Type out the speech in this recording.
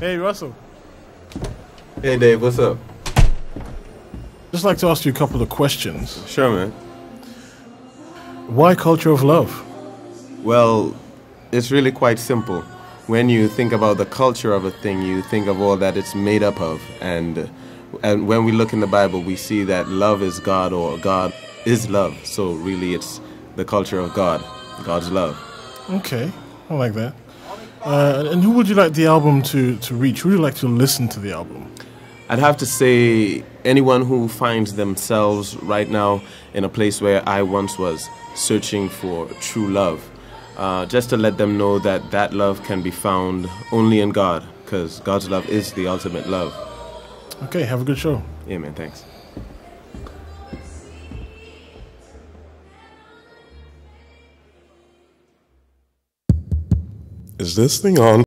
Hey, Russell. Hey, Dave, what's up? Just like to ask you a couple of questions. Sure, man. Why culture of love? Well, it's really quite simple. When you think about the culture of a thing, you think of all that it's made up of. And, and when we look in the Bible, we see that love is God or God is love. So, really, it's the culture of God, God's love. Okay, I like that. Uh, and who would you like the album to, to reach? Who would you like to listen to the album? I'd have to say anyone who finds themselves right now in a place where I once was, searching for true love. Uh, just to let them know that that love can be found only in God, because God's love is the ultimate love. Okay, have a good show. Yeah, man, thanks. Is this thing on?